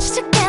just a